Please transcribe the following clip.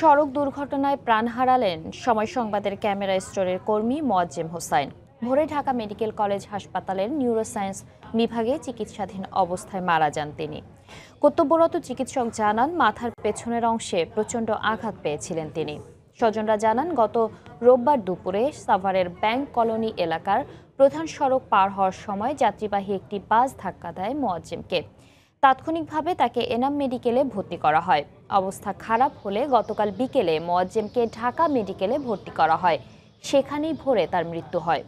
সড়ক দুর্ঘটনায় প্রাণ হারালেন সময় সংবাদের ক্যামেরা স্টোরের কর্মী মোয়াজ্জেম হোসাইন। ভোরে ঢাকা মেডিকেল কলেজ হাসপাতালের নিউরোসায়েন্স বিভাগে চিকিৎসাধীন অবস্থায় মারা যান তিনি। কর্তব্যরত চিকিৎসক জানান, মাথার পেছনের অংশে প্রচণ্ড আঘাত পেয়েছিলেন তিনি। স্বজনরা জানান, গত রোববার দুপুরে সাভারের ব্যাংক কলোনি এলাকার প্রধান সড়ক পার হওয়ার সময় যাত্রীবাহী একটি বাস ধাক্কা দেয় মোয়াজ্জেমকে। তাৎক্ষণিকভাবে তাকে এনাম মেডিকেলে ভর্তি করা হয়। অবস্থা খারাপ হলে গতকাল বিকেলে মোয়াজ্জেমকে ঢাকা মেডিকেলে ভর্তি করা হয়। সেখানেই ভোরে তার মৃত্যু হয়।